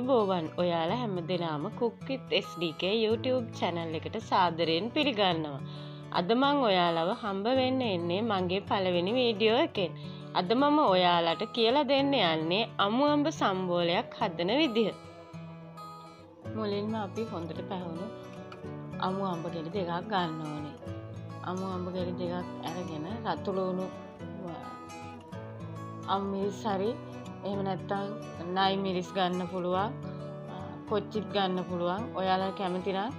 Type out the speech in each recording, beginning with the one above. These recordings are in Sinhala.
ආයුබෝවන් ඔයාලා හැම දෙනාම කුක්කිත් SDK YouTube චැනල් එකට සාදරයෙන් පිළිගන්නවා. අද මං ඔයාලව හම්බ වෙන්න එන්නේ මගේ පළවෙනි වීඩියෝ එකෙන්. අද මම ඔයාලට කියලා දෙන්න යන්නේ අමු අම්බ සම්බෝලයක් හදන විදිහ. මුලින්ම අපි හොඳට පැහුණු අමු අම්බ ගෙඩි දෙකක් ගන්න ඕනේ. අමු අම්බ ගෙඩි දෙකක් අරගෙන රතුලුණු අම්මිස් හරි එහෙම නැත්තං නයි මිරිස් ගන්න පුළුවන් කොච්චිත් ගන්න පුළුවන්. ඔයාලා කැමතිනම්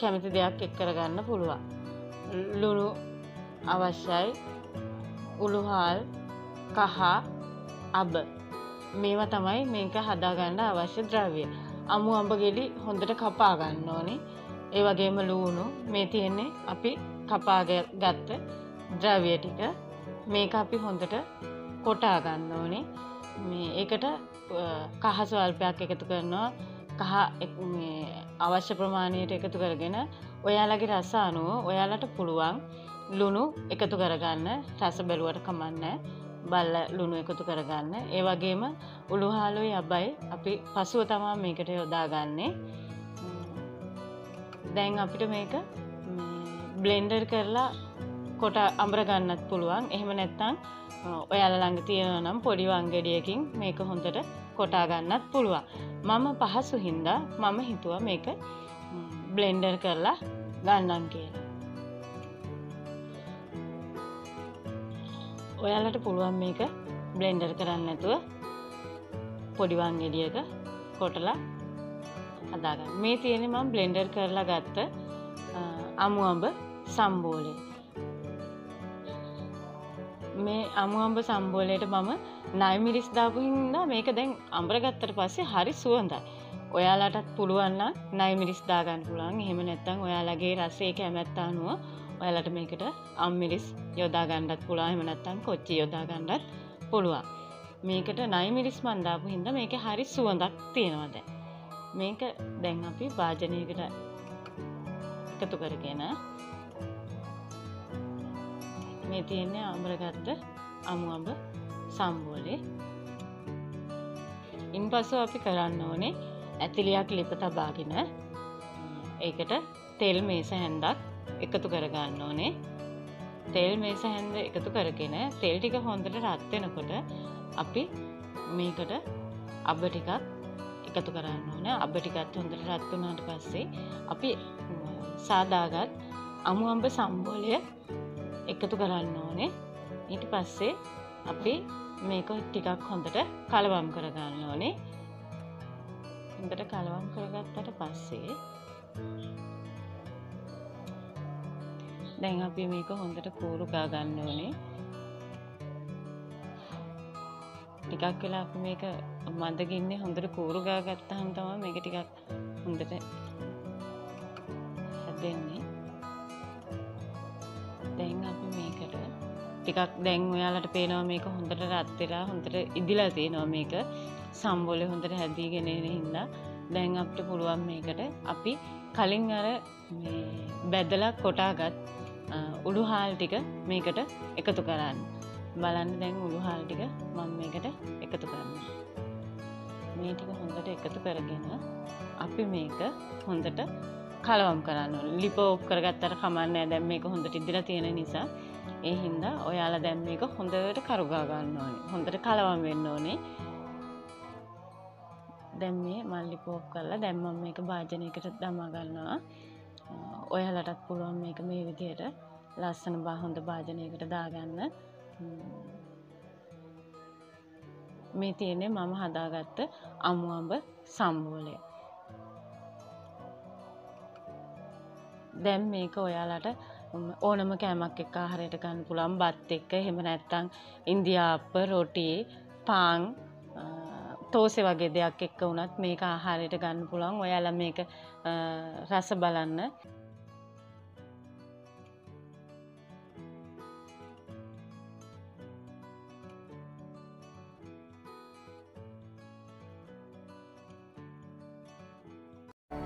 කැමති දෙයක් එක් කරගන්න පුළුවන්. ලුණු අවශ්‍යයි උළුහාල් කහ අබ මේවා තමයි මේක හදාගන්න අවශ්‍ය ද්‍රව්‍ය. අමු අඹ ගෙඩි හොඳට කපා ගන්න ඕනේ. ඒ වගේම ලූුණු. මේ තියෙන්නේ අපි කපාග ගත්ත ද්‍රව්‍ය ටික. මේක අපි හොඳට කොටා ගන්න ඕනේ. මේ ඒකට කහ ස්වල්පයක් එකතු කරනවා. කහ අවශ්‍ය ප්‍රමාණයට එකතු කරගෙන ඔයාලගේ රස අනුව ඔයාලට පුළුවන් ලුණු එකතු කරගන්න. රස බැලුවට කමන්න බල්ල ලුණු එකතු කරගන්න. ඒ වගේම උළුහාලුයි අබයි අපි පසුව තමා මේකට යොදාගන්නේ. දැන් අපිට මේක බ්ලෙන්ඩර් කරලා කොට අම්බර ගන්නත් පුළුවන්. එහෙම නැත්තං ඔයාල ළඟ තියෙන නම් පොඩි වංගෙඩියකින් මේක හොඳට කොටා ගන්නත් පුළුවන්. මම පහසු හින්දා මම හිතුව මේක බ්ලෙන්ඩර් කරලා ගන්නම් කියලා. ඔයාලට පුළුවන් මේක බ්ලෙන්ඩර් කරන්න ඇතුව පොඩිවංගෙඩියක කොටලා හදාගන්න. මේ තියෙන මම් බ්ලෙන්ඩර් කරලා ගත්ත අමු අඹ සම්බෝලය. මේ අමුअඹ සම්බෝලයට මම නයිමිරිස් දාපු හින්දා මේක දැන් අඹරගත්තට පස්සේ හරි සුවඳයි. ඔයාලටත් පුළුවන් නම් නයිමිරිස් දාගන්න පුළුවන්. එහෙම නැත්නම් ඔයාලගේ රසයේ කැමැත්ත අනුව ඔයාලට මේකට අම්මිරිස් යොදා ගන්නත් පුළුවන්. එහෙම නැත්නම් කොච්චි යොදා ගන්නත් පුළුවන්. මේකට නයිමිරිස් මන් දාපු හින්දා මේකේ හරි සුවඳක් තියෙනවා දැන්. මේක දැන් අපි වාජනයකට එකතු කරගෙන මේ තියෙන්නේ අඹරගත්ත අමු අඹ සම්බෝලේ. ඉන් පසු අපි කරන්න ඕනේ ඇතිලියක් ලිප තබාගෙන ඒකට තෙල් මේස හැන්දක් එකතු කරගන්න ඕනේ. තෙල් මේස හැන්ද එකතු කරගෙන තෙල් ටික හොඳට රත්වෙනකොට අපි මේකට අබ ටිකක් එකතු කරන්න ඕන. අබ ටිකත් හොඳට රත්වනාට පස්සේ අපි සාදාගත් අමු අම්බ සම්බෝලය එකතු කරන්න ඕනේ. ඊට පස්සේ අපි මේක ටිකක් හොඳට කලවම් කරගන්න ඕනේ. හොඳට කලවම් කරගත්තට පස්සේ දැන් අපි මේක හොඳට කූරුකා ගන්න ඕනේ. ටිකක් වෙලා අපි මේක මදගින්නේ හොඳට කූරුගා ගත්තහම් තම මේක ටිකක් හොඳට හැදෙන්නේ. ටිකක් දැන් ඔයාලට පේනවා මේක හොඳට රත් වෙලා හොඳට ඉදිලා තියෙනවා මේක. සම්බෝලේ හොඳට හැදීගෙන එන හින්දා දැන් අපිට පුළුවන් මේකට. අපි කලින් අර බැදලා කොටාගත් උඩුහාල් ටික මේකට එකතු කරන්න. බලන්න දැන් උළුහාල් ටික මම මේකට එකතු කරන්න මේ ටික හොඳට එකතු කරගෙන අපි මේක හොඳට කලවම් කරන්න ලිපෝප් කරගත්තර කමන්න දැම් මේක හොඳට ඉදිල තියෙන නිසා. ඒ හින්දා ඔයාලා දැම් මේක හොඳට කරුගා ගන්න ඕනේ. හොඳට කලවම් වෙන්න ඕනේ. දැම් මේ මල්ලිපෝප් කරලා දැම්මම් මේක භාජනයකට දමා ගන්නවා. ඔයාලටත් පුළුවන් මේක මේ විදියට ලස්සන බා හොඳ භාජනයකට දාගන්න. මේ තියනෙ මම හදාගත්ත අමුअඹ සම්බෝලය. දැම් මේක ඔයාලට ඕනම කෑමක් එක් ආහරයට ගන්න පුළන් බත් එක්ක හෙම නැත්තං ඉන්දියාප්ප රොටී පාං තෝසෙ වගේ දෙයක් එක්ක වුණත් මේක ආහාරයට ගන්න පුළන් ඔයාල මේක රස බලන්න.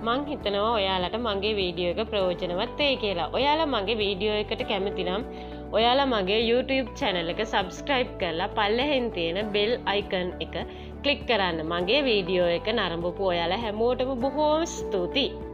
මං හිතනවා ඔයාලට මගේ වීඩියෝ එක ප්‍රයෝජනවත් වේ කියලා. ඔයාලා මගේ වීඩියෝ එකට කැමතිනම් ඔයාලා මගේ YouTube චැනල එක සබස්ක්‍රයිබ් කරලා පල්ලහෙන් තියෙන බෙල් අයිකන් එක කලික් කරන්න. මගේ වීඩියෝ එක නරඹපු ඔයාල හැමෝටම බොහෝම ස්තුතියි.